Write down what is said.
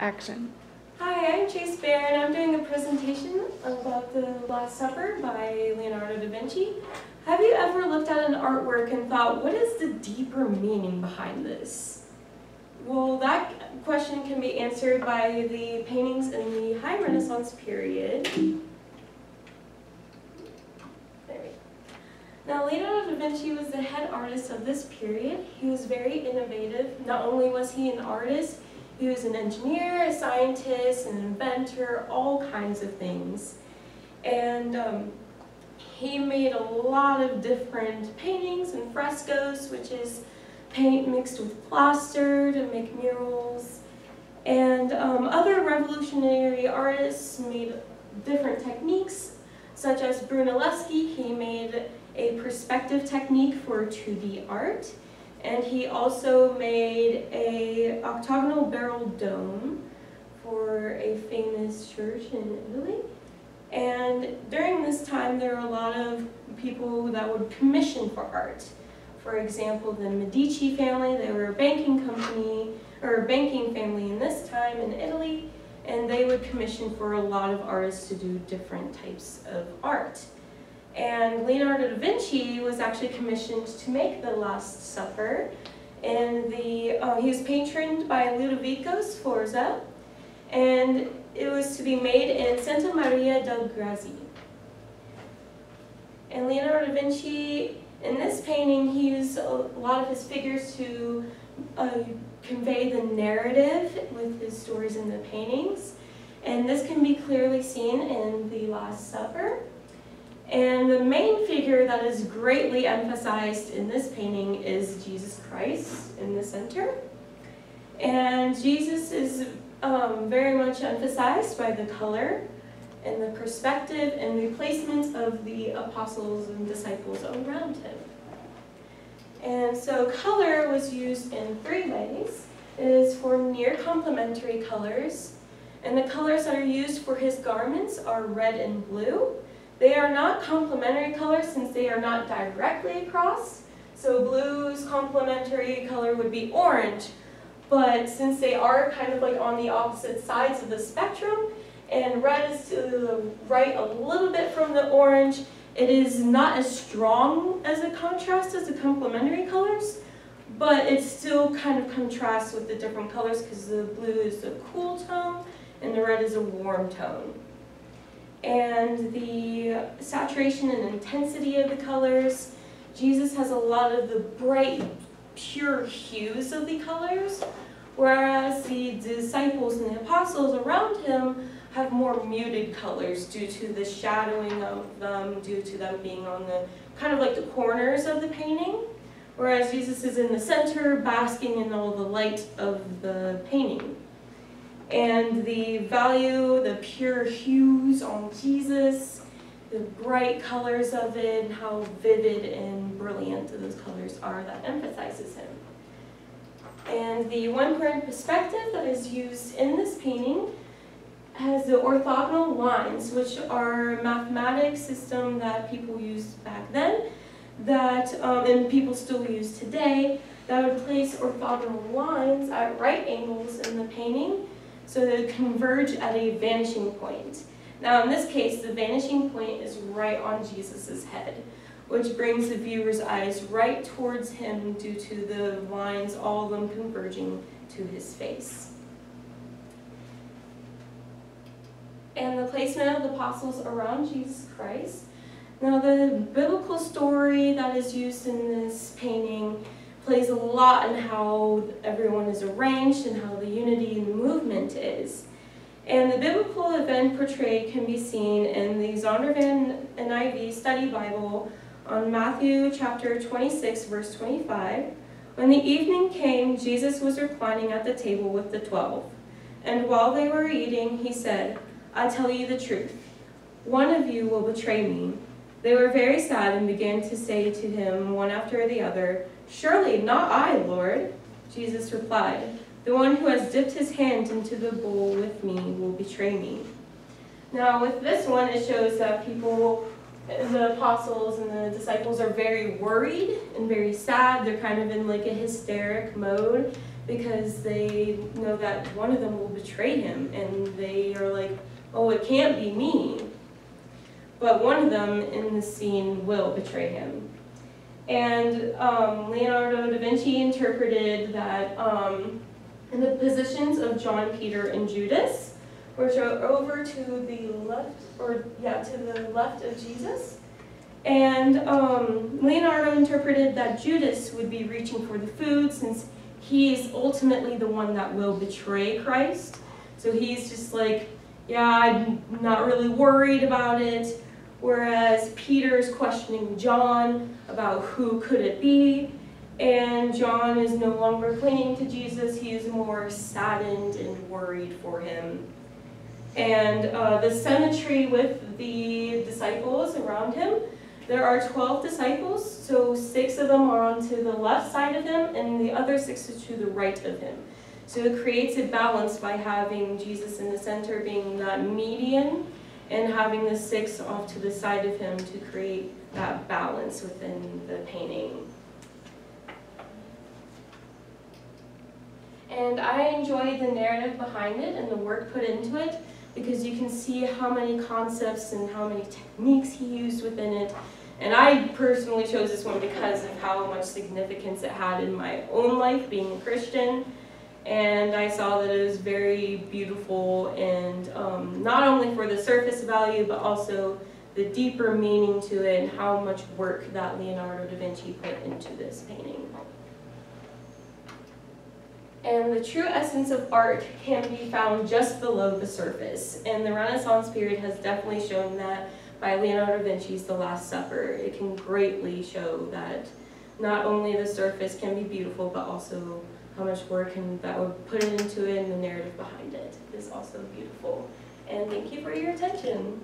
action. Hi, I'm Chase and I'm doing a presentation about the Last Supper by Leonardo da Vinci. Have you ever looked at an artwork and thought, what is the deeper meaning behind this? Well, that question can be answered by the paintings in the High Renaissance period. Now, Leonardo da Vinci was the head artist of this period. He was very innovative. Not only was he an artist, he was an engineer, a scientist, an inventor, all kinds of things. And um, he made a lot of different paintings and frescoes, which is paint mixed with plaster to make murals. And um, other revolutionary artists made different techniques, such as Brunelleschi, he made a perspective technique for 2D art. And he also made a octagonal barrel dome for a famous church in Italy. And during this time, there were a lot of people that would commission for art. For example, the Medici family, they were a banking company, or a banking family in this time in Italy, and they would commission for a lot of artists to do different types of art. And Leonardo da Vinci was actually commissioned to make the Last Supper. And the, uh, he was patroned by Ludovico Sforza, and it was to be made in Santa Maria del Grazi. And Leonardo da Vinci, in this painting, he used a lot of his figures to uh, convey the narrative with his stories in the paintings. And this can be clearly seen in the Last Supper. And the main figure that is greatly emphasized in this painting is Jesus Christ in the center. And Jesus is um, very much emphasized by the color and the perspective and the placement of the apostles and disciples around him. And so color was used in three ways. It is for near complementary colors, and the colors that are used for his garments are red and blue, they are not complementary colors since they are not directly across. So blue's complementary color would be orange. But since they are kind of like on the opposite sides of the spectrum, and red is to the right a little bit from the orange, it is not as strong as a contrast as the complementary colors, but it still kind of contrasts with the different colors because the blue is a cool tone and the red is a warm tone and the saturation and intensity of the colors. Jesus has a lot of the bright, pure hues of the colors, whereas the disciples and the apostles around him have more muted colors due to the shadowing of them, due to them being on the kind of like the corners of the painting, whereas Jesus is in the center, basking in all the light of the painting and the value, the pure hues on Jesus, the bright colors of it, and how vivid and brilliant those colors are that emphasizes him. And the one-point perspective that is used in this painting has the orthogonal lines, which are a mathematics system that people used back then, that um, and people still use today, that would place orthogonal lines at right angles in the painting so they converge at a vanishing point. Now in this case, the vanishing point is right on Jesus' head, which brings the viewer's eyes right towards him due to the lines, all of them converging to his face. And the placement of the apostles around Jesus Christ. Now the biblical story that is used in this painting plays a lot in how everyone is arranged and how the unity and movement is. And the biblical event portrayed can be seen in the Zondervan NIV Study Bible on Matthew chapter 26, verse 25. When the evening came, Jesus was reclining at the table with the twelve. And while they were eating, he said, I tell you the truth. One of you will betray me. They were very sad and began to say to him, one after the other, Surely not I, Lord. Jesus replied, The one who has dipped his hand into the bowl with me will betray me. Now, with this one, it shows that people, the apostles and the disciples, are very worried and very sad. They're kind of in like a hysteric mode because they know that one of them will betray him and they are like, oh, it can't be me. But one of them in the scene will betray him. And um, Leonardo da Vinci interpreted that um, in the positions of John, Peter, and Judas, which are over to the left, or yeah, to the left of Jesus. And um, Leonardo interpreted that Judas would be reaching for the food since he is ultimately the one that will betray Christ. So he's just like, yeah, I'm not really worried about it. Whereas Peter's questioning John about who could it be. And John is no longer clinging to Jesus. He is more saddened and worried for him. And uh, the symmetry with the disciples around him there are 12 disciples, so six of them are on to the left side of him, and the other six are to the right of him. So it creates a balance by having Jesus in the center being that median, and having the six off to the side of him to create that balance within the painting. And I enjoy the narrative behind it and the work put into it because you can see how many concepts and how many techniques he used within it and I personally chose this one because of how much significance it had in my own life being a Christian. And I saw that it was very beautiful and um, not only for the surface value, but also the deeper meaning to it and how much work that Leonardo da Vinci put into this painting. And the true essence of art can be found just below the surface. And the Renaissance period has definitely shown that by Leonardo da Vinci's The Last Supper, it can greatly show that not only the surface can be beautiful, but also how much work and that would put into it and the narrative behind it is also beautiful. And thank you for your attention.